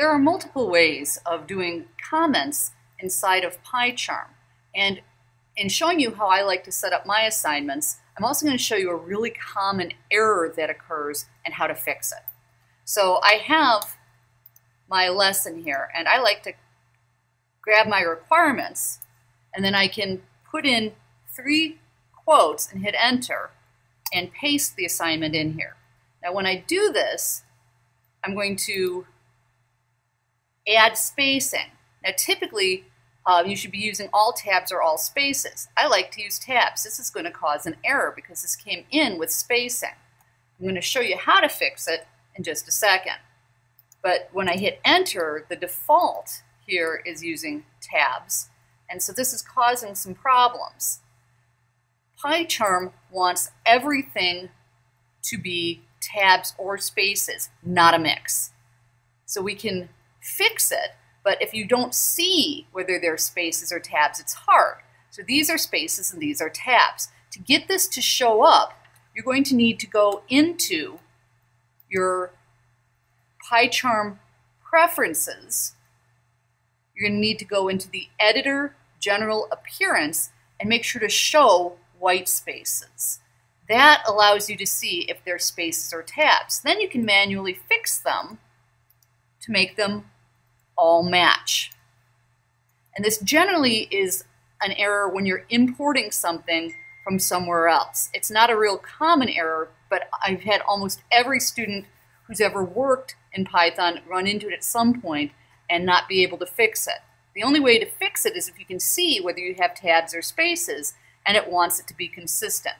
There are multiple ways of doing comments inside of PyCharm. And in showing you how I like to set up my assignments, I'm also going to show you a really common error that occurs and how to fix it. So I have my lesson here, and I like to grab my requirements, and then I can put in three quotes and hit enter and paste the assignment in here. Now when I do this, I'm going to add spacing. Now typically uh, you should be using all tabs or all spaces. I like to use tabs. This is going to cause an error because this came in with spacing. I'm going to show you how to fix it in just a second. But when I hit enter, the default here is using tabs. And so this is causing some problems. PyCharm wants everything to be tabs or spaces, not a mix. So we can fix it, but if you don't see whether they're spaces or tabs, it's hard. So these are spaces and these are tabs. To get this to show up, you're going to need to go into your PyCharm preferences. You're going to need to go into the editor general appearance and make sure to show white spaces. That allows you to see if they're spaces or tabs. Then you can manually fix them make them all match. And this generally is an error when you're importing something from somewhere else. It's not a real common error, but I've had almost every student who's ever worked in Python run into it at some point and not be able to fix it. The only way to fix it is if you can see whether you have tabs or spaces and it wants it to be consistent.